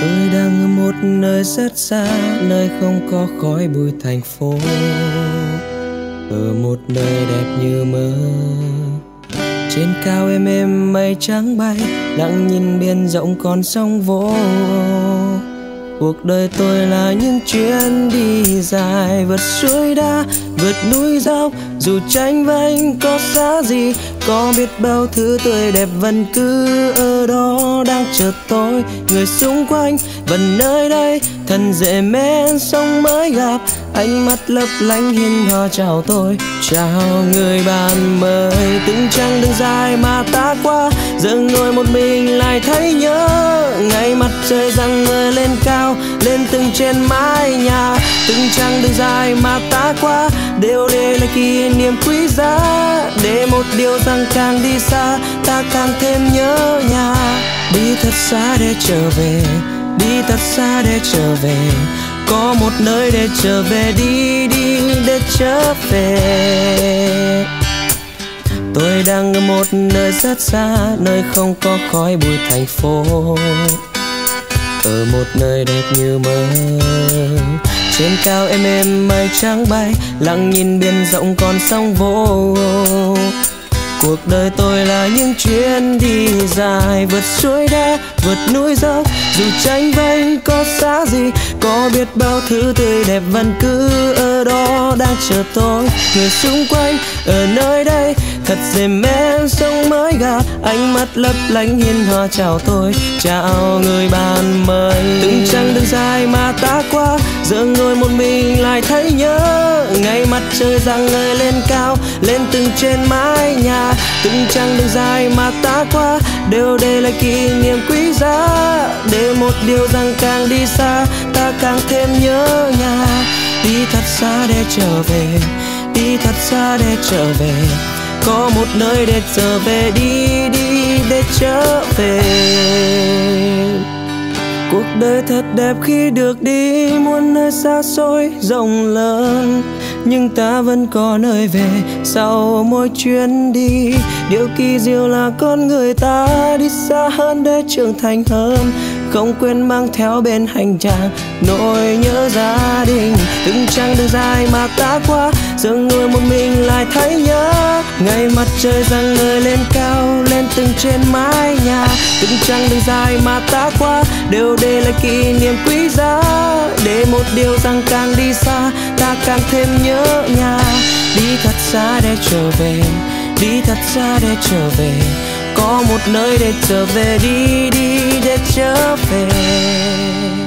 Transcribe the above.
tôi đang ở một nơi rất xa, nơi không có khói bụi thành phố ở một nơi đẹp như mơ trên cao em êm mây trắng bay, lặng nhìn biển rộng con sông vỗ cuộc đời tôi là những chuyến đi dài, vượt suối đá, vượt núi dốc. Dù tranh vanh có xa gì, có biết bao thứ tươi đẹp vẫn cứ ở đó. Đang chờ tôi, người xung quanh vẫn nơi đây. Thân dễ mến, sông mới gặp, ánh mắt lấp lánh hiền hò chào tôi, chào người bạn mới. Từng chặng đường dài mà ta qua giờ ngồi một mình lại thấy nhớ ngày mặt trời răng ngời lên cao, lên từng trên mái nhà. Từng trang đường dài mà ta qua, đều để lại kỷ niệm quý giá. Để một điều rằng càng đi xa, ta càng thêm nhớ nhà. Đi thật xa để trở về, đi thật xa để trở về. Có một nơi để trở về, đi đi, để trở về tôi đang ở một nơi rất xa, nơi không có khói bụi thành phố. Ở một nơi đẹp như mơ. Trên cao em êm mây trắng bay, lặng nhìn biển rộng còn sóng vô. Cuộc đời tôi là những chuyến đi dài, vượt suối đá, vượt núi dốc. Dù tranh vênh có xa gì, có biết bao thứ tươi đẹp vẫn cứ ở đó đang chờ tôi. Người xung quanh ở nơi đây thật dễ mê sông mới gặp ánh mắt lấp lánh hiên hòa chào tôi. Chào người bạn mới. Từng trăng đường dài mà ta qua, giờ ngồi một mình lại thấy nhớ. Ngày mặt trời rạng ngời lên cao, lên từng trên mái nhà. Từng trăng đường dài mà ta qua, đều để lại kỷ niệm quý giá. Để một điều rằng càng đi xa, ta càng thêm nhớ nhà. Đi thật xa để trở về, đi thật xa để trở về có một nơi để trở về, đi đi để trở về. Cuộc đời thật đẹp khi được đi, muôn nơi xa xôi, rộng lớn. Nhưng ta vẫn có nơi về sau mỗi chuyến đi. Điều kỳ diệu là con người ta đi xa hơn để trưởng thành hơn không quên mang theo bên hành trang nỗi nhớ gia đình, từng trang đường dài mà ta qua. Giờ ngồi một mình lại thấy nhớ. Ngày mặt trời rạng ngời lên cao, lên từng trên mái nhà. Từng trang đường dài mà ta qua, đều để lại kỷ niệm quý giá. Để một điều rằng càng đi xa, ta càng thêm nhớ nhà. Đi thật xa để trở về, đi thật xa để trở về có một nơi để trở về đi đi để trở về.